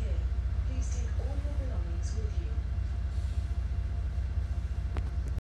here.